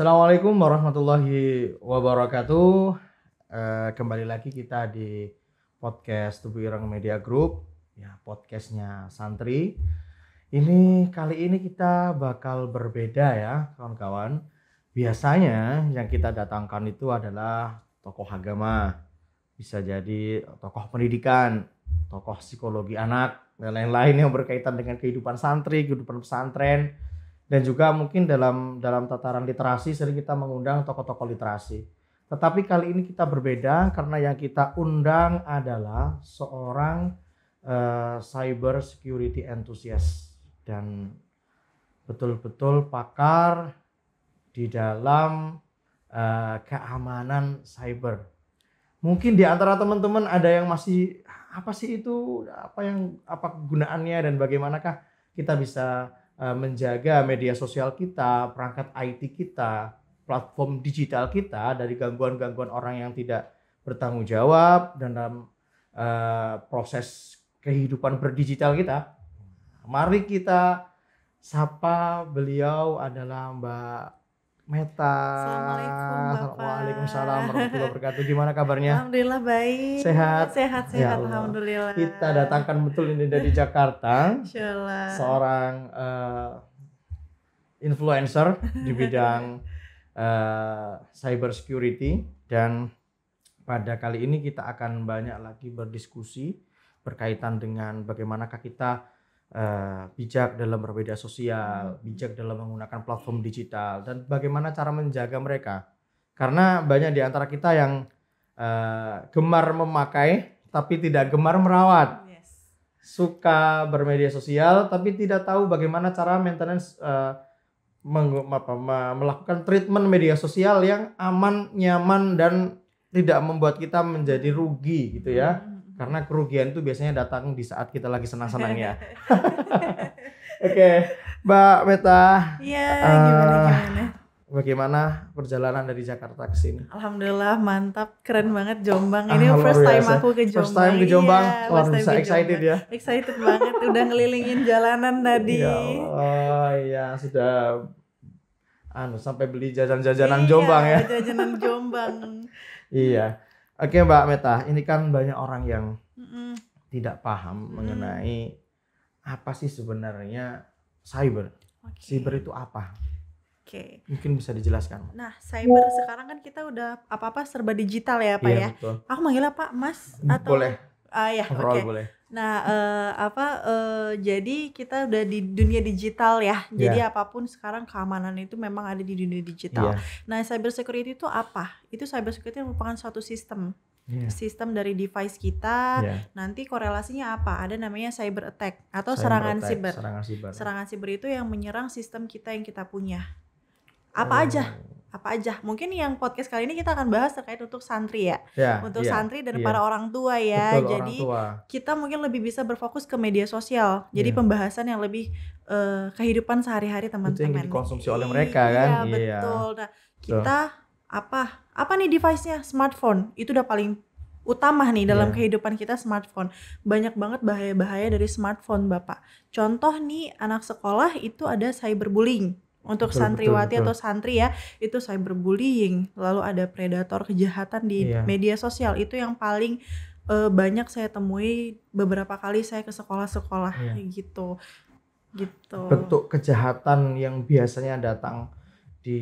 Assalamualaikum warahmatullahi wabarakatuh. Eh, kembali lagi kita di podcast Tubuh Ireng Media Group, ya podcastnya Santri. Ini kali ini kita bakal berbeda ya kawan-kawan. Biasanya yang kita datangkan itu adalah tokoh agama, bisa jadi tokoh pendidikan, tokoh psikologi anak, dan lain-lain yang berkaitan dengan kehidupan santri, kehidupan pesantren, dan juga mungkin dalam dalam tataran literasi sering kita mengundang tokoh-tokoh literasi. Tetapi kali ini kita berbeda karena yang kita undang adalah seorang uh, cyber security enthusiast dan betul-betul pakar di dalam uh, keamanan cyber. Mungkin di antara teman-teman ada yang masih apa sih itu apa yang apa kegunaannya dan bagaimanakah kita bisa menjaga media sosial kita, perangkat IT kita, platform digital kita dari gangguan-gangguan orang yang tidak bertanggung jawab dalam uh, proses kehidupan berdigital kita. Mari kita sapa beliau adalah Mbak Meta. Assalamualaikum Bapak. Waalaikumsalam warahmatullahi wabarakatuh. Gimana kabarnya? Alhamdulillah baik. Sehat. Sehat Ya sehat Allah. alhamdulillah. Kita datangkan betul ini dari Jakarta. Insyaallah. Seorang eh, influencer di bidang eh, cyber security dan pada kali ini kita akan banyak lagi berdiskusi berkaitan dengan bagaimanakah kita eh, bijak dalam bermedia sosial, bijak dalam menggunakan platform digital dan bagaimana cara menjaga mereka. Karena banyak di antara kita yang eh, gemar memakai tapi tidak gemar merawat Yes. suka bermedia sosial tapi tidak tahu bagaimana cara maintenance eh, meng- apa, me- melakukan treatment media sosial yang aman, nyaman dan tidak membuat kita menjadi rugi gitu ya. Hmm. Karena kerugian itu biasanya datang di saat kita lagi senang-senangnya. Oke, Mbak Meta, Iya, gimana gimana. Bagaimana perjalanan dari Jakarta ke sini? Alhamdulillah mantap, keren banget Jombang. Ah, Ini luar first time biasa. aku ke Jombang. First time ke Jombang, Iya, luar first time biasa ke excited Jombang. ya. Excited banget, udah ngelilingin jalanan tadi. Ya Allah, iya sudah anu sampai beli jajan-jajanan Iya, Jombang ya. Jajanan Jombang. Iya. Oke Mbak Meta, ini kan banyak orang yang Mm-mm. tidak paham Hmm. mengenai apa sih sebenarnya cyber. Oke. Cyber itu apa? Oke. Mungkin bisa dijelaskan. Nah, cyber sekarang kan kita udah apa-apa serba digital ya, Pak Iya ya. betul. Aku manggilnya Pak, Mas atau Boleh, Ah ya, oke. overall boleh. Nah, eh, apa eh, jadi kita udah di dunia digital ya. Jadi apa pun sekarang keamanan itu memang ada di dunia digital. Iya. Nah, cyber security itu apa? Itu cyber security merupakan suatu sistem. Iya. Sistem dari device kita. Iya. Nanti korelasinya apa? Ada namanya cyber attack atau Cyber serangan attack, siber. Serangan siber. Serangan siber itu yang menyerang sistem kita yang kita punya. Apa Oh. aja? Apa aja? Mungkin yang podcast kali ini kita akan bahas terkait untuk santri ya. Ya, Untuk iya, santri dan iya. para orang tua ya. Betul, Jadi tua. kita mungkin lebih bisa berfokus ke media sosial. Jadi Iya. pembahasan yang lebih eh, kehidupan sehari-hari teman-teman. dikonsumsi oleh mereka kan? Iya, Iya. betul. Nah, kita apa? Apa nih device-nya? Smartphone. Itu udah paling utama nih dalam Iya. kehidupan kita smartphone. Banyak banget bahaya-bahaya dari smartphone, Bapak. Contoh nih anak sekolah itu ada cyberbullying. Untuk Betul, santriwati betul, atau santri ya, itu cyberbullying. Lalu ada predator kejahatan di Iya. media sosial. Itu yang paling eh, banyak saya temui beberapa kali saya ke sekolah-sekolah Iya. gitu. Gitu. Bentuk kejahatan yang biasanya datang di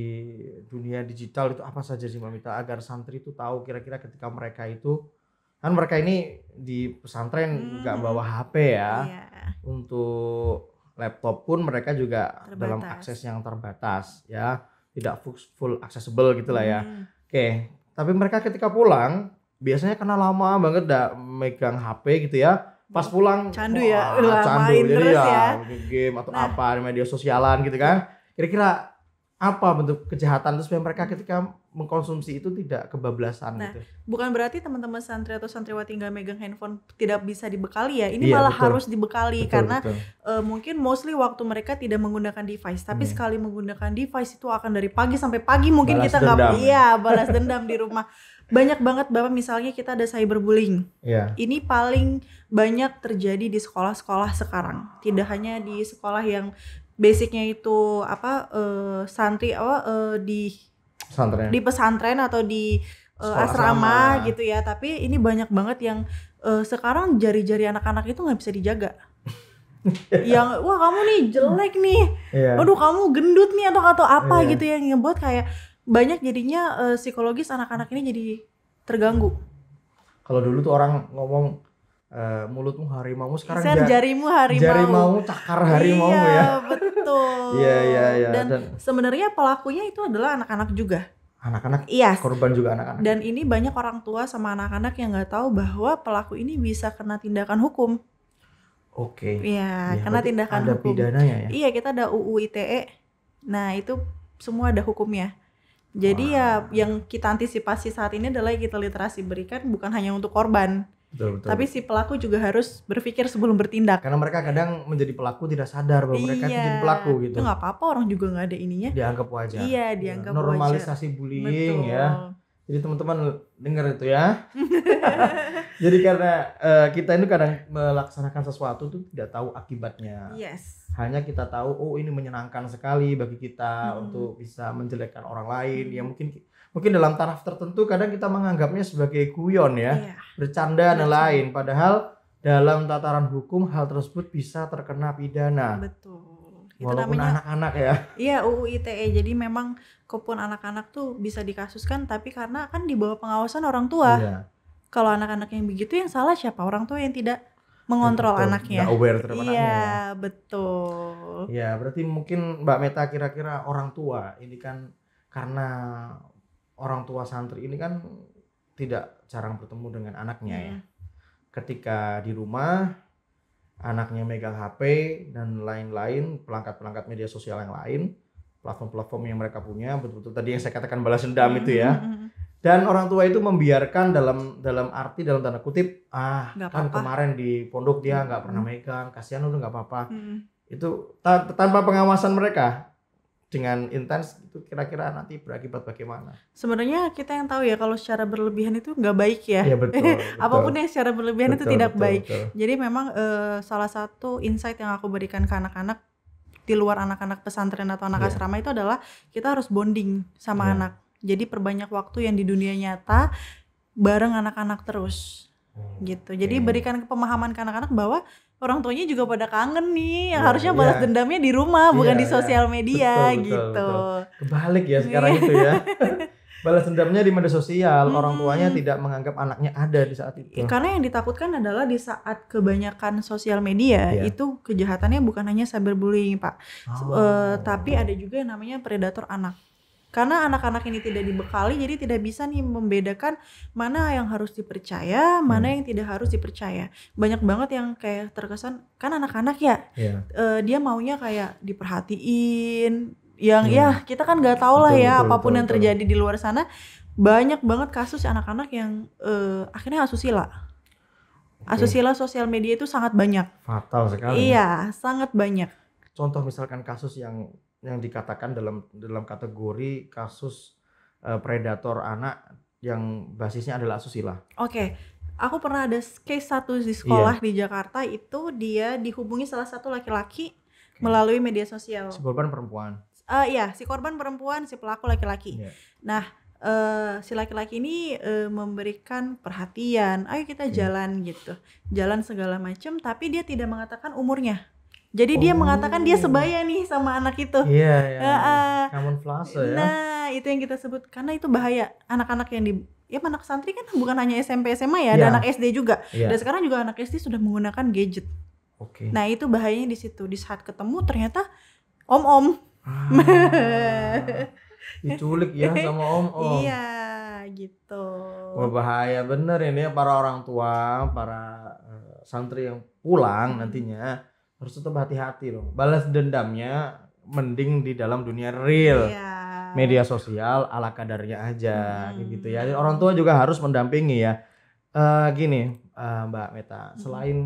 dunia digital itu apa saja sih Mbak Mita agar santri itu tahu kira-kira ketika mereka itu kan mereka ini di pesantren nggak Hmm. bawa HP ya Iya. untuk laptop pun mereka juga Terbatas. dalam akses yang terbatas ya tidak full, accessible gitulah ya Hmm. oke tapi mereka ketika pulang biasanya karena lama banget dah megang HP gitu ya pas pulang Candu ya, wah, udah candu main jadi terus ya, ya. game atau Nah. apa di media sosialan gitu kan kira-kira apa bentuk kejahatan itu supaya mereka ketika mengkonsumsi itu tidak kebablasan Nah, gitu Bukan berarti teman-teman santri atau santriwati nggak megang handphone tidak bisa dibekali ya. Ini Iya, malah betul. harus dibekali Betul, karena betul. eh, mungkin mostly waktu mereka tidak menggunakan device. Tapi Hmm. sekali menggunakan device itu akan dari pagi sampai pagi mungkin Balas kita nggak iya balas dendam di rumah. Banyak banget bapak misalnya kita ada cyberbullying. ya Ini paling banyak terjadi di sekolah-sekolah sekarang. Tidak hanya di sekolah yang basicnya itu apa eh, santri apa eh, di Pesantren. di pesantren atau di uh, Sekolah asrama, asrama. gitu ya tapi ini banyak banget yang uh, sekarang jari-jari anak-anak itu nggak bisa dijaga yang wah kamu nih jelek nih Iya. waduh kamu gendut nih atau atau apa Iya. gitu yang ngebuat kayak banyak jadinya uh, psikologis anak-anak ini jadi terganggu Kalau dulu tuh orang ngomong eh, mulutmu harimau sekarang Sen ja- jarimu harimau jarimau cakar harimau iya, ya. betul Iya iya iya dan, dan sebenarnya pelakunya itu adalah anak-anak juga anak-anak iya korban juga anak-anak. dan ini banyak orang tua sama anak-anak yang nggak tahu bahwa pelaku ini bisa kena tindakan hukum Oke. Iya, Ya, kena tindakan ada hukum. pidananya ya. Iya, kita ada UU ITE. Nah, itu semua ada hukumnya. Jadi ya Wah. yang kita antisipasi saat ini adalah kita literasi berikan bukan hanya untuk korban, Betul betul. tapi si pelaku juga harus berpikir sebelum bertindak. karena mereka kadang menjadi pelaku tidak sadar bahwa mereka itu Iya, jadi pelaku gitu. Itu nggak apa-apa, orang juga nggak ada ininya. Dianggap wajar. Iya, dianggap wajar. Normalisasi bullying Betul. ya. Jadi teman-teman dengar itu ya. Jadi karena eh, kita ini kadang melaksanakan sesuatu tuh tidak tahu akibatnya. Yes. Hanya kita tahu oh ini menyenangkan sekali bagi kita Hmm. untuk bisa menjelekkan orang lain. Ya mungkin mungkin dalam taraf tertentu kadang kita menganggapnya sebagai guyon ya, Iya. bercanda dan Betul. lain. Padahal dalam tataran hukum hal tersebut bisa terkena pidana. Betul. Itu Walaupun namanya anak-anak ya. Iya UU ITE jadi memang kepun anak-anak tuh bisa dikasuskan tapi karena kan di bawah pengawasan orang tua. Iya. Kalau anak-anak yang begitu yang salah siapa? Orang tua yang tidak mengontrol Betul, anaknya. nggak aware terhadap Iya, anaknya. ya. betul. Ya, berarti mungkin Mbak Meta kira-kira orang tua ini kan karena orang tua santri ini kan tidak jarang bertemu dengan anaknya ya. Hmm. Ketika di rumah anaknya megang HP dan lain-lain, pelangkat-pelangkat media sosial yang lain, platform-platform yang mereka punya, betul-betul tadi yang saya katakan balas dendam itu ya. Hmm, hmm, hmm. Dan orang tua itu membiarkan dalam dalam arti dalam tanda kutip, ah Nggak kan apa-apa. kemarin di pondok dia nggak pernah Hmm. megang, kasihan udah nggak apa-apa Hmm. itu ta- tanpa pengawasan mereka dengan intens itu kira-kira nanti berakibat bagaimana? Sebenarnya kita yang tahu ya kalau secara berlebihan itu nggak baik ya. Iya betul. betul. Apa pun yang secara berlebihan itu Betul, tidak betul, baik. betul. Jadi memang eh, salah satu insight yang aku berikan ke anak-anak di luar anak-anak pesantren atau anak Iya. asrama itu adalah kita harus bonding sama Iya. anak. Jadi perbanyak waktu yang di dunia nyata bareng anak-anak terus Hmm, gitu. Jadi oke. berikan pemahaman ke anak-anak bahwa orang tuanya juga pada kangen nih yang Iya, harusnya balas iya. dendamnya di rumah bukan Iya, di iya. sosial media Betul, betul, gitu. Kebalik ya sekarang Iya. itu ya. Balas dendamnya di media sosial, orang Hmm. tuanya tidak menganggap anaknya ada di saat itu. Karena yang ditakutkan adalah di saat kebanyakan sosial media Iya. itu kejahatannya bukan hanya cyberbullying, Pak. Oh. Eh, tapi ada juga yang namanya predator anak. Karena anak-anak ini tidak dibekali, jadi tidak bisa nih membedakan mana yang harus dipercaya, mana Hmm. yang tidak harus dipercaya. Banyak banget yang kayak terkesan kan anak-anak ya, Iya. eh, dia maunya kayak diperhatiin, yang Hmm. ya kita kan nggak tahu lah Betul, ya betul, apa pun betul, yang betul. terjadi di luar sana. Banyak banget kasus anak-anak yang eh, akhirnya asusila. Oke. Asusila sosial media itu sangat banyak. Fatal sekali. Iya, sangat banyak. Contoh misalkan kasus yang yang dikatakan dalam dalam kategori kasus eh, predator anak yang basisnya adalah asusila. Oke, aku pernah ada case satu di sekolah Iya. di Jakarta itu dia dihubungi salah satu laki-laki melalui media sosial. Si korban perempuan. Eh iya, si korban perempuan, si pelaku laki-laki. Iya. Nah, eh si laki-laki ini eh, memberikan perhatian, ayo kita Iya. jalan gitu, jalan segala macam, tapi dia tidak mengatakan umurnya. Jadi dia mengatakan dia Oh. sebaya nih sama anak itu. Iya, iya. Heeh. Kamuflase ya. Nah, itu yang kita sebut karena itu bahaya. Anak-anak yang di ya anak santri kan bukan hanya SMP SMA ya, ada Iya. anak SD juga. Iya. Dan sekarang juga anak SD sudah menggunakan gadget. Oke. Nah, itu bahayanya di situ. Di saat ketemu ternyata om-om. Ah, diculik ya sama om om. Iya, gitu. Wah bahaya bener ini ya para orang tua, para eh, santri yang pulang Hmm. nantinya harus tetap hati-hati loh. Balas dendamnya mending di dalam dunia real. Iya. Media sosial ala kadarnya aja Hmm. gitu ya. Jadi Orang tua juga harus mendampingi ya. Eh gini, eh, Mbak Meta, Hmm. selain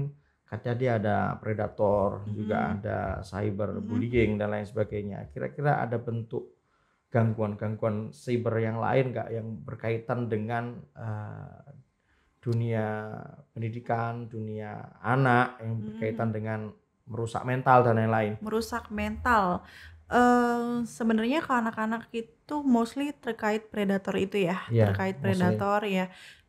katanya dia ada predator, juga Hmm. ada cyber Hmm. bullying dan lain sebagainya. Kira-kira ada bentuk gangguan-gangguan cyber yang lain nggak yang berkaitan dengan eh, dunia pendidikan, dunia anak yang Hmm. berkaitan dengan merusak mental dan lain-lain. merusak mental. Eh, sebenarnya ke anak-anak itu mostly terkait predator itu ya, Iya, terkait mostly. predator ya.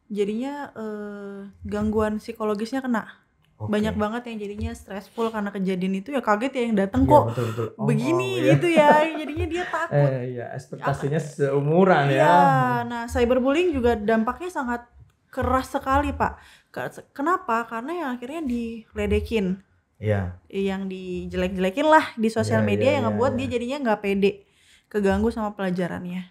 Jadinya eh, gangguan psikologisnya kena. Oke. Banyak banget yang jadinya stressful karena kejadian itu ya kaget ya yang datang Iya, kok betul betul. Oh, begini oh, gitu ya. Jadinya dia takut. Eh iya, ekspektasinya seumuran Iya, ya. nah cyberbullying juga dampaknya sangat keras sekali, Pak. Ke- Kenapa? Karena yang akhirnya diledekin, Iya. yang dijelek-jelekin lah di sosial Iya, media iya, yang iya, ngebuat iya. dia jadinya nggak pede, keganggu sama pelajarannya.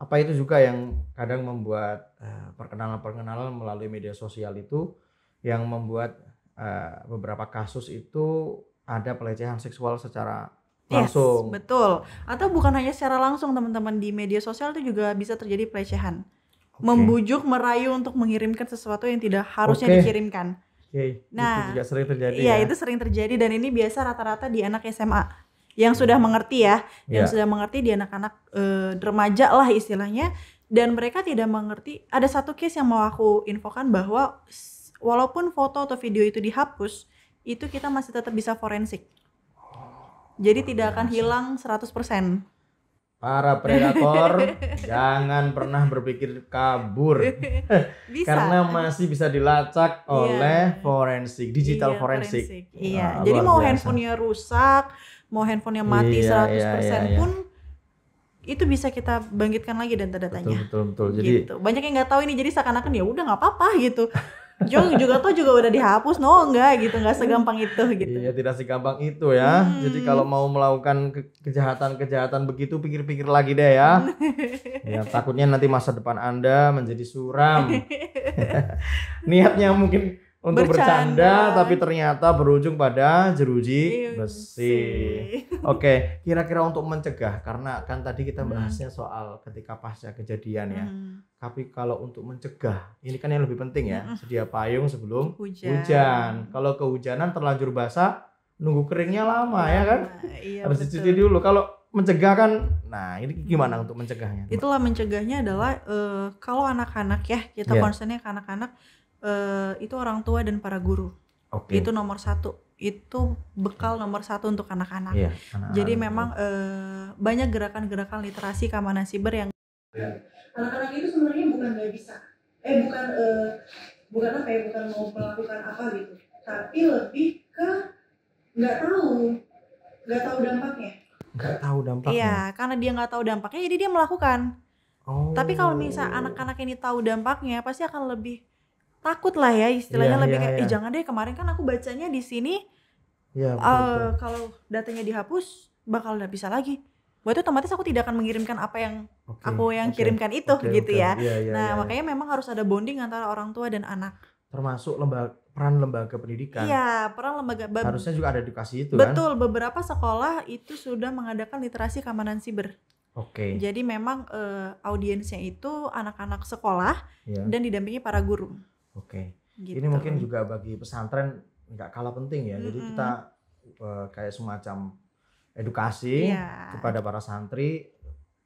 Apa itu juga yang kadang membuat eh, perkenalan-perkenalan melalui media sosial itu yang membuat eh, beberapa kasus itu ada pelecehan seksual secara Yes, langsung. betul. Atau bukan hanya secara langsung teman-teman di media sosial itu juga bisa terjadi pelecehan. Oke. Membujuk, merayu untuk mengirimkan sesuatu yang tidak harusnya Oke. dikirimkan. Oke, Nah, itu juga sering terjadi Iya, ya. itu sering terjadi dan ini biasa rata-rata di anak SMA yang sudah mengerti ya, yang Iya. sudah mengerti di anak-anak eh, remaja lah istilahnya dan mereka tidak mengerti. Ada satu case yang mau aku infokan bahwa walaupun foto atau video itu dihapus, itu kita masih tetap bisa forensik. Jadi luar tidak akan hilang 100%. Para predator jangan pernah berpikir kabur Bisa. karena masih bisa dilacak Iya. oleh forensik, digital Iya, forensik. Iya, jadi mau biasa. handphonenya rusak, mau handphonenya mati Iya, 100% iya, iya, iya. pun itu bisa kita bangkitkan lagi Betul data-datanya. betul betul. Jadi gitu. Banyak yang nggak tahu ini jadi seakan-akan ya udah nggak apa-apa gitu. Jo juga tuh juga udah dihapus, no enggak gitu, nggak segampang itu gitu. Iya tidak segampang itu ya. Hmm. Jadi kalau mau melakukan ke- kejahatan-kejahatan begitu pikir-pikir lagi deh ya. ya takutnya nanti masa depan Anda menjadi suram. Niatnya mungkin untuk bercanda, Bercanda. tapi ternyata berujung pada jeruji Iya, besi. Oke, kira-kira untuk mencegah karena kan tadi kita Hmm. bahasnya soal ketika pasca kejadian ya. Hmm, Tapi kalau untuk mencegah, ini kan yang lebih penting ya, Mm-mm. sedia payung sebelum hujan. hujan. Kalau kehujanan terlanjur basah, nunggu keringnya lama ya kan? Nah, iya, Harus dicuci dulu. Kalau mencegah kan, nah ini gimana untuk mencegahnya? Itulah mencegahnya adalah eh, kalau anak-anak ya kita Iya. concernnya ke anak-anak eh, itu orang tua dan para guru Oke. itu nomor satu itu bekal nomor satu untuk anak-anak. Iya. anak-anak. Jadi memang eh, banyak gerakan-gerakan literasi keamanan siber yang anak-anak itu sebenarnya bukan nggak bisa, eh bukan eh, bukan apa ya, bukan mau melakukan apa gitu, tapi lebih ke nggak tahu, nggak tahu dampaknya. nggak tahu dampaknya. Iya, karena dia nggak tahu dampaknya, jadi dia melakukan. Oh. Tapi kalau misal anak-anak ini tahu dampaknya, pasti akan lebih takut lah ya, istilahnya Iya, lebih iya, kayak, iya. eh jangan deh kemarin kan aku bacanya di sini, Iya, betul, eh, betul. kalau datanya dihapus bakal nggak bisa lagi. Berarti otomatis aku tidak akan mengirimkan apa yang Oke, aku yang oke, kirimkan itu oke, gitu oke. ya. Iya, iya, nah, iya. makanya memang harus ada bonding antara orang tua dan anak. termasuk lembaga peran lembaga pendidikan. Iya, peran lembaga Harusnya juga ada edukasi itu kan? betul beberapa sekolah itu sudah mengadakan literasi keamanan siber. Oke. Jadi memang eh, audiensnya itu anak-anak sekolah Iya. dan didampingi para guru. Oke. Gitu. Ini mungkin juga bagi pesantren nggak kalah penting ya. Jadi Mm-mm. kita eh, kayak semacam edukasi Iya. kepada para santri.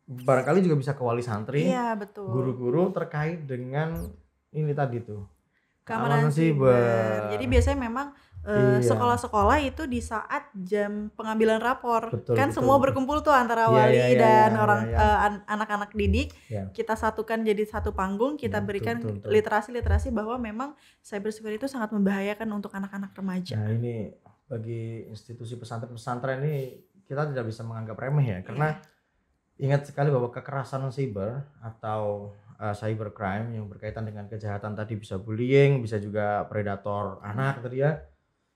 Barangkali juga bisa ke wali santri, Iya, betul. guru-guru terkait dengan ini tadi tuh. keamanan siber. siber. Jadi biasanya memang eh, Iya. sekolah-sekolah itu di saat jam pengambilan rapor Betul, kan betul, semua berkumpul tuh antara Iya, wali iya, iya, dan iya, orang iya, iya. eh, an- anak-anak didik Iya. kita satukan jadi satu panggung kita Iya, betul, berikan literasi-literasi bahwa memang cybersecurity itu sangat membahayakan untuk anak-anak remaja. Nah ini bagi institusi pesantren-pesantren ini kita tidak bisa menganggap remeh ya, karena Iya. ingat sekali bahwa kekerasan siber atau uh, cybercrime yang berkaitan dengan kejahatan tadi bisa bullying, bisa juga predator anak tadi ya,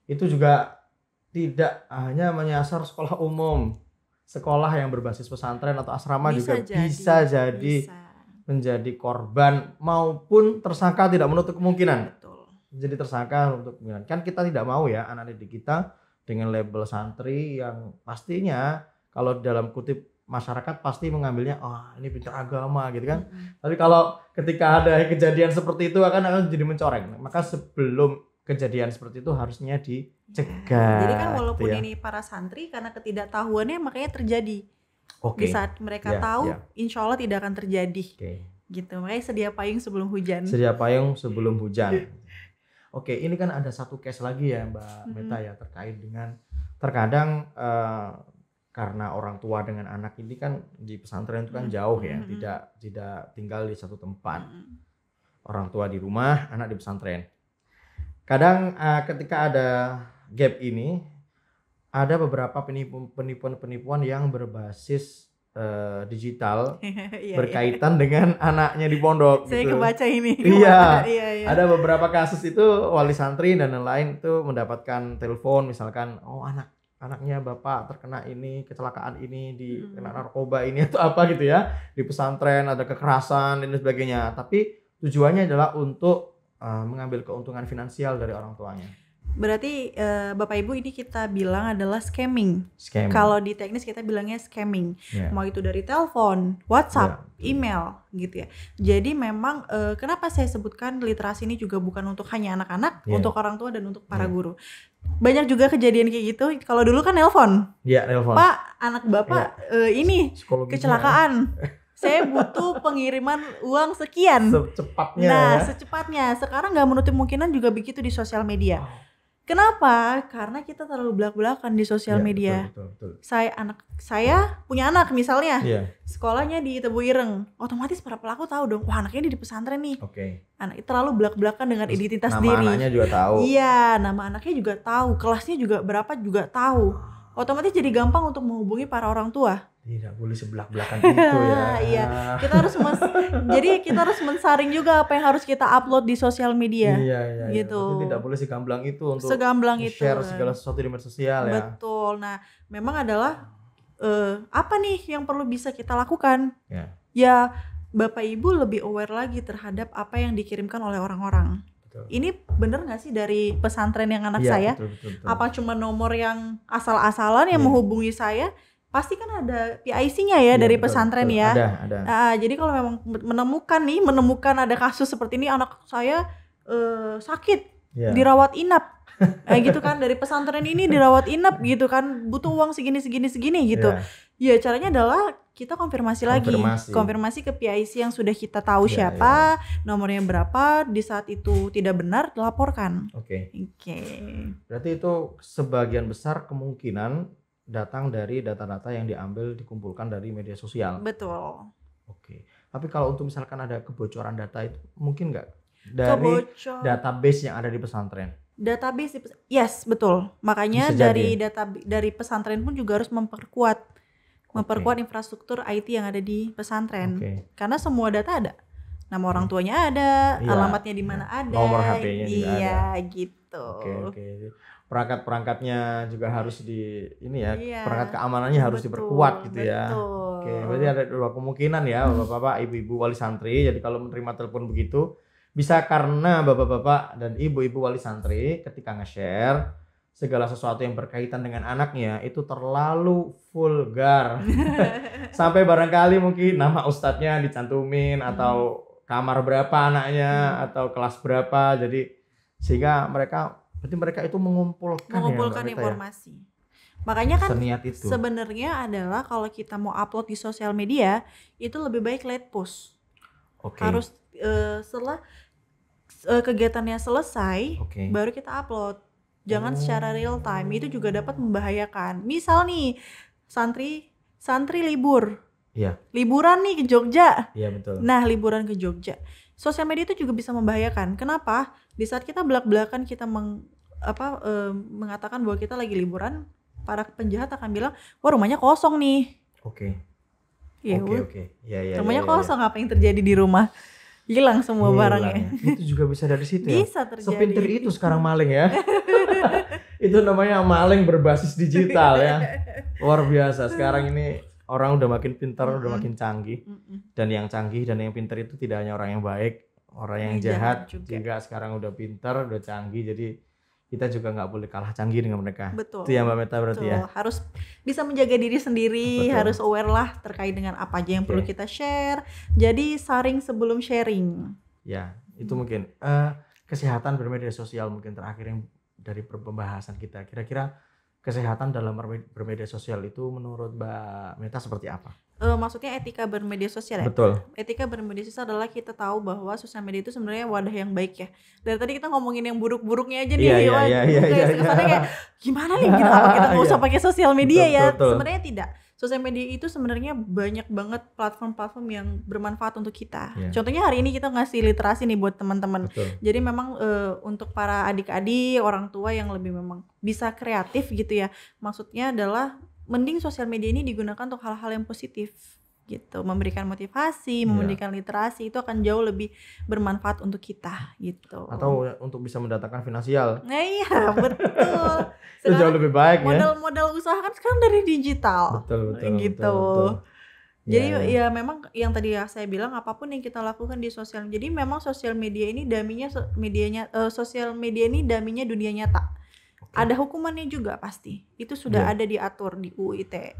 itu juga tidak hanya menyasar sekolah umum, sekolah yang berbasis pesantren atau asrama juga bisa jadi bisa. menjadi korban maupun tersangka tidak menutup kemungkinan Betul. jadi tersangka untuk kemungkinan kan kita tidak mau ya anak didik kita dengan label santri yang pastinya kalau dalam kutip masyarakat pasti mengambilnya oh ini pintar agama gitu kan Mm-mm. tapi kalau ketika ada kejadian seperti itu akan akan jadi mencoreng maka sebelum kejadian seperti itu harusnya dicegah Jadi kan walaupun gitu ya. ini para santri karena ketidaktahuannya makanya terjadi. oke Di saat mereka Ya, tahu, ya. insya Allah tidak akan terjadi. oke Gitu. Makanya sedia payung sebelum hujan. sedia payung sebelum hujan oke ini kan ada satu case lagi ya mbak. Meta ya terkait dengan terkadang eh, karena orang tua dengan anak ini kan di pesantren itu kan Hmm. jauh ya, Hmm. tidak tidak tinggal di satu tempat. Mm-mm. Orang tua di rumah, anak di pesantren. Kadang eh, ketika ada gap ini ada beberapa penipu- penipuan-penipuan yang berbasis eh, digital Iya, iya. berkaitan dengan anaknya di pondok Saya gitu. kebaca ini. Iya. iya, iya. Ada beberapa kasus itu wali santri dan lain-lain itu mendapatkan telepon misalkan oh anak anaknya bapak terkena ini kecelakaan ini di Hmm. kena narkoba ini atau apa gitu ya di pesantren ada kekerasan dan sebagainya tapi tujuannya adalah untuk uh, mengambil keuntungan finansial dari orang tuanya Berarti eh, Bapak Ibu ini kita bilang adalah scamming. scam Kalau di teknis kita bilangnya scamming. Ya. Mau itu dari telepon, WhatsApp, Ya, email gitu ya. Jadi memang eh, kenapa saya sebutkan literasi ini juga bukan untuk hanya anak-anak, Iya. untuk orang tua dan untuk para Iya. guru. Banyak juga kejadian kayak gitu. Kalau dulu kan nelpon, ya telepon Pak, anak Bapak eh, ini Psikologisnya kecelakaan. saya butuh pengiriman uang sekian. secepatnya Nah, ya. secepatnya. Sekarang nggak menutup kemungkinan juga begitu di sosial media. Kenapa? Karena kita terlalu belak-belakan di sosial ya, media. betul, betul, betul. Saya anak saya punya anak misalnya, Iya, sekolahnya di Tebu Ireng. Otomatis para pelaku tahu dong, wah anaknya di pesantren nih. oke Anak terlalu belak-belakan dengan Terus identitas nama diri. anaknya juga tahu Iya, nama anaknya juga tahu, kelasnya juga berapa juga tahu. Otomatis jadi gampang untuk menghubungi para orang tua. Tidak boleh sebelah belakang itu ya Iya. Kita harus mes- jadi kita harus mensaring juga apa yang harus kita upload di sosial media. Iya, iya, iya. Gitu. Berarti tidak boleh segamblang itu untuk Segamblang itu. share segala sesuatu di media sosial ya. Betul. Nah, memang adalah eh, apa nih yang perlu bisa kita lakukan? Ya. Ya, Bapak Ibu lebih aware lagi terhadap apa yang dikirimkan oleh orang-orang. Betul. Ini bener nggak sih dari pesantren yang anak Iya, saya? Betul, betul, betul. Apa cuma nomor yang asal-asalan yang Iya. menghubungi saya? Pasti kan ada PIC-nya ya Iya, dari betul, pesantren betul. ya. Ada, ada. Ah, jadi kalau memang menemukan nih, menemukan ada kasus seperti ini anak saya eh, sakit Iya. dirawat inap kayak gitu kan dari pesantren ini dirawat inap gitu kan butuh uang segini segini segini gitu Iya. ya caranya adalah kita konfirmasi, lagi Konfirmasi. konfirmasi ke PIC yang sudah kita tahu Iya, siapa nomornya berapa di saat itu tidak benar laporkan Oke. oke Berarti itu sebagian besar kemungkinan datang dari data-data yang diambil dikumpulkan dari media sosial. betul Oke. Tapi kalau untuk misalkan ada kebocoran data itu mungkin nggak dari kebocor database yang ada di pesantren? database yes betul makanya Bisa jadi. dari data dari pesantren pun juga harus memperkuat memperkuat infrastruktur IT yang ada di pesantren Oke. karena semua data ada nama orang tuanya ada Iya. alamatnya di mana ada Nomor HP-nya juga iya gitu Oke, oke. Perangkat-perangkatnya juga harus di ini ya, Iya. perangkat keamanannya harus Betul, diperkuat gitu ya. betul. Oke, berarti ada dua kemungkinan ya, Bapak-bapak, Ibu-ibu wali santri. Jadi kalau menerima telepon begitu bisa karena Bapak-bapak dan Ibu-ibu wali santri ketika nge-share segala sesuatu yang berkaitan dengan anaknya itu terlalu vulgar. Sampai barangkali mungkin nama ustadznya dicantumin atau kamar berapa anaknya atau kelas berapa. Jadi sehingga mereka berarti mereka itu mengumpulkan, ya, mengumpulkan ya? informasi makanya kan sebenarnya adalah kalau kita mau upload di sosial media itu lebih baik let post Oke. harus eh, setelah eh, kegiatannya selesai Oke. baru kita upload jangan Oh. secara real time itu juga dapat membahayakan misal nih santri santri libur Iya. liburan nih ke Jogja Iya betul. nah liburan ke Jogja sosial media itu juga bisa membahayakan kenapa di saat kita belak-belakan kita meng, apa eh, mengatakan bahwa kita lagi liburan para penjahat akan bilang wah rumahnya kosong nih Oke. ya Oke, wah, oke. Iya, iya. rumahnya iya, iya, kosong apa yang terjadi di rumah hilang semua Hilang barangnya ya. Itu juga bisa dari situ ya. bisa terjadi Sepinter itu sekarang maling ya. itu namanya maling berbasis digital ya. Luar biasa. Sekarang ini orang udah makin pintar, udah Mm-mm. makin canggih. Mm-mm. Dan yang canggih dan yang pintar itu tidak hanya orang yang baik, orang yang Yang jahat, juga. juga. sekarang udah pintar, udah canggih. Jadi kita juga nggak boleh kalah canggih dengan mereka. betul Itu ya Mbak Meta berarti Betul. ya. harus bisa menjaga diri sendiri Betul. harus aware lah terkait dengan apa aja yang perlu Oke. kita share jadi saring sebelum sharing Ya, itu Hmm. mungkin eh kesehatan bermedia sosial mungkin terakhir yang dari pembahasan kita. Kira-kira kesehatan dalam berme- bermedia sosial itu menurut Mbak Meta seperti apa? Eh, maksudnya etika bermedia sosial ya Betul. etika bermedia sosial adalah kita tahu bahwa sosial media itu sebenarnya wadah yang baik ya. Dari tadi kita ngomongin yang buruk-buruknya aja nih. Iya, iya, iya, iya, kayak iya, iya. gimana nih gitu apa kita nggak usah Iya. pakai sosial media Betul, ya? betul. Sebenarnya tidak. Sosial media itu sebenarnya banyak banget platform-platform yang bermanfaat untuk kita. Iya. Contohnya hari ini kita ngasih literasi nih buat teman-teman. Jadi memang eh, untuk para adik-adik, orang tua yang lebih memang bisa kreatif gitu ya. Maksudnya adalah mending sosial media ini digunakan untuk hal-hal yang positif gitu, memberikan motivasi, Iya. memberikan literasi itu akan jauh lebih bermanfaat untuk kita gitu. Atau untuk bisa mendatangkan finansial. Nah iya betul. Itu jauh lebih baik ya. modal-modal usaha kan sekarang dari digital. Betul, betul. gitu. betul, betul. Jadi Iya, iya. ya memang yang tadi ya saya bilang apa pun yang kita lakukan di sosial jadi memang sosial media ini daminya medianya eh, sosial media ini daminya dunia nyata. Oke. Ada hukumannya juga pasti. Itu sudah Iya. ada diatur di UU ITE.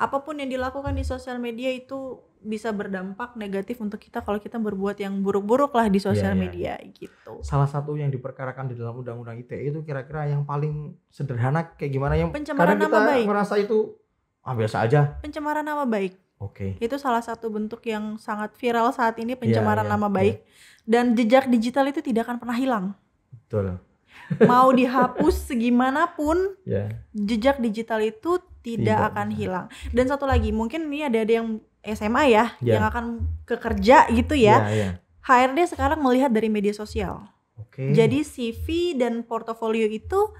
Apa pun yang dilakukan di sosial media itu bisa berdampak negatif untuk kita kalau kita berbuat yang buruk-buruk lah di sosial iya. media gitu. Salah satu yang diperkarakan di dalam undang-undang ITE itu kira-kira yang paling sederhana kayak gimana yang Pencemaran kadang nama kita baik. merasa itu ah biasa aja. Pencemaran nama baik. Oke. Itu salah satu bentuk yang sangat viral saat ini pencemaran iya, nama iya. baik. Dan jejak digital itu tidak akan pernah hilang. Betul. Mau dihapus segimanapun, Ya. jejak digital itu tidak, Tidak akan hilang. Dan satu lagi, mungkin ini ada ada yang SMA ya, Ya. yang akan ke kerja gitu ya. Iya, iya. HRD sekarang melihat dari media sosial. Oke. Jadi CV dan portofolio itu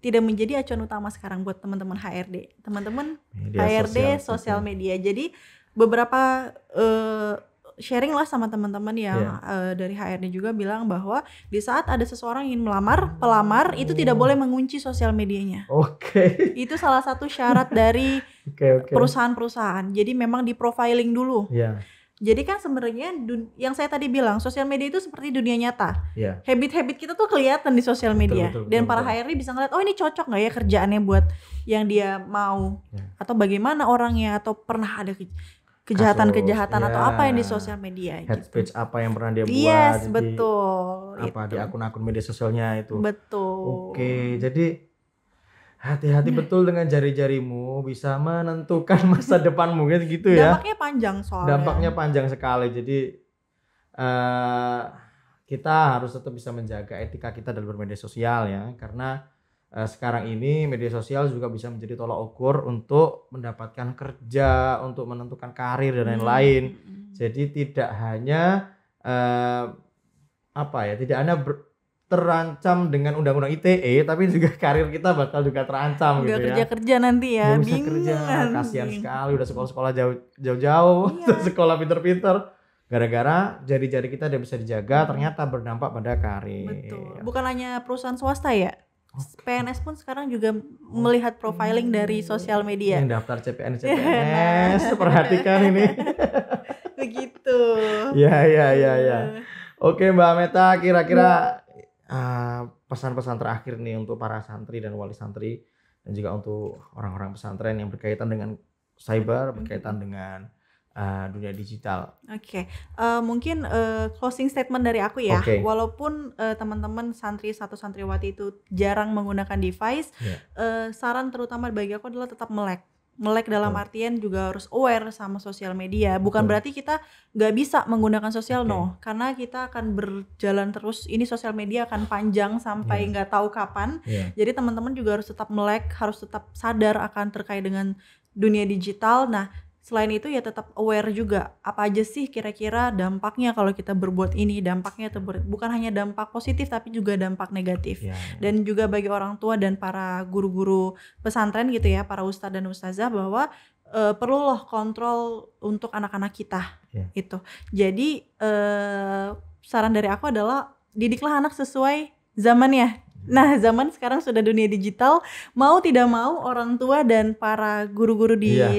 tidak menjadi acuan utama sekarang buat teman-teman HRD. Teman-teman HRD sosial, sosial media. Jadi beberapa eh, sharing lah sama teman-teman yang Iya. eh, dari HRD juga bilang bahwa di saat ada seseorang ingin melamar, pelamar itu tidak boleh mengunci sosial medianya. Oke. Itu salah satu syarat dari perusahaan-perusahaan. Jadi memang di profiling dulu. Iya. Jadi kan sebenarnya yang saya tadi bilang sosial media itu seperti dunia nyata. Iya. Habit-habit kita tuh kelihatan di sosial Betul, media betul, dan betul, para betul. HRD bisa ngeliat oh ini cocok nggak ya kerjaannya buat yang dia mau Ya. atau bagaimana orangnya atau pernah ada ke- kejahatan-kejahatan atau ya. apa yang di sosial media Head gitu. speech apa yang pernah dia buat Yes, di- betul. apa itu. di akun-akun media sosialnya itu. Betul. Oke, jadi hati-hati betul dengan jari-jarimu bisa menentukan masa depanmu gitu gitu ya. Dampaknya panjang soalnya. Dampaknya panjang sekali. Jadi eh kita harus tetap bisa menjaga etika kita dalam bermedia sosial ya, karena sekarang ini media sosial juga bisa menjadi tolak ukur untuk mendapatkan kerja, untuk menentukan karir dan Hmm, lain-lain. hmm. Jadi tidak hanya eh, apa ya, tidak hanya ber- terancam dengan undang-undang ITE, tapi juga karir kita bakal juga terancam Udah gitu ya. kerja-kerja nanti ya, bisa bingung kerja, kasihan sekali udah sekolah-sekolah jauh jauh-jauh, Iya. udah sekolah pinter-pinter. Gara-gara jari-jari kita tidak bisa dijaga, ternyata berdampak pada karir. Betul. Bukan hanya perusahaan swasta ya. PNS pun sekarang juga melihat profiling dari sosial media. Yang daftar CPNS CPNS, perhatikan ini. Begitu. Ya ya ya ya. Oke Mbak Meta, kira-kira ah, pesan-pesan terakhir nih untuk para santri dan wali santri dan juga untuk orang-orang pesantren yang berkaitan dengan cyber, berkaitan dengan ah, dunia digital. Oke, eh, mungkin eh, closing statement dari aku ya. Oke. Walaupun eh, teman-teman santri satu santriwati itu jarang menggunakan device, Iya. eh, saran terutama bagi aku adalah tetap melek. Melek dalam Betul. artian juga harus aware sama sosial media. Bukan Betul. berarti kita nggak bisa menggunakan sosial Oke. no, karena kita akan berjalan terus. Ini sosial media akan panjang sampai Iya. nggak tahu kapan. Iya. Jadi teman-teman juga harus tetap melek, harus tetap sadar akan terkait dengan dunia digital. Nah, selain itu ya tetap aware juga apa aja sih kira-kira dampaknya kalau kita berbuat ini, dampaknya ber- bukan hanya dampak positif tapi juga dampak negatif. Iya. Dan juga bagi orang tua dan para guru-guru pesantren gitu ya, para ustadz dan ustazah bahwa eh, perlu loh kontrol untuk anak-anak kita Iya. itu. Jadi eh, saran dari aku adalah didiklah anak sesuai zamannya. Nah, zaman sekarang sudah dunia digital, mau tidak mau orang tua dan para guru-guru di Iya,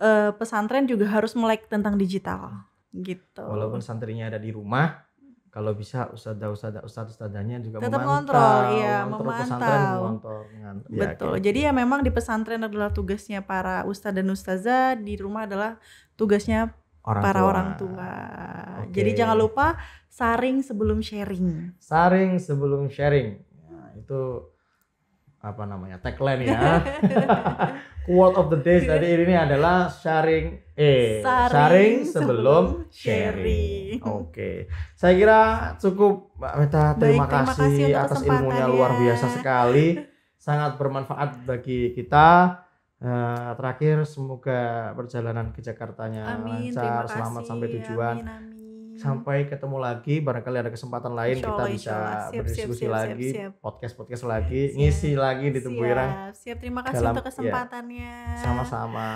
eh, pesantren juga harus melek tentang digital. Gitu. Walaupun santrinya ada di rumah, kalau bisa ustadzah ustadzah ustadz ustadzahnya juga Tetap memantau, iya, mengontrol pesantren, memantau. mengontrol, ngan- ya, Betul. kayak Jadi gitu. ya memang di pesantren adalah tugasnya para ustadz dan ustazah, di rumah adalah tugasnya orang para tua. orang tua. Oke. Jadi jangan lupa saring sebelum sharing. Saring sebelum sharing. Itu apa namanya tagline ya. Quote of the day tadi ini adalah sharing eh Saring sharing sebelum sharing. sharing. Oke. Saya kira cukup Mbak Meta. Terima, Baik, terima kasih, kasih atas ilmunya luar biasa sekali. Sangat bermanfaat bagi kita. Eh, terakhir semoga perjalanan ke Jakartanya Amin. lancar, selamat sampai tujuan. Amin, amin. Sampai ketemu lagi, barangkali ada kesempatan lain Insya kita Allah, bisa insya Allah. Siap, berdiskusi siap, lagi, siap, podcast-podcast lagi, Siap. ngisi lagi di Tumbuh Irang. Siap, siap. Terima kasih Dalam- untuk ya. kesempatannya. Sama-sama.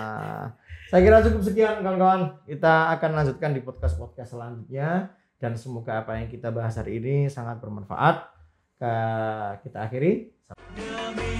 Saya kira cukup sekian kawan-kawan. Kita akan lanjutkan di podcast-podcast selanjutnya dan semoga apa yang kita bahas hari ini sangat bermanfaat. Kita akhiri. Demi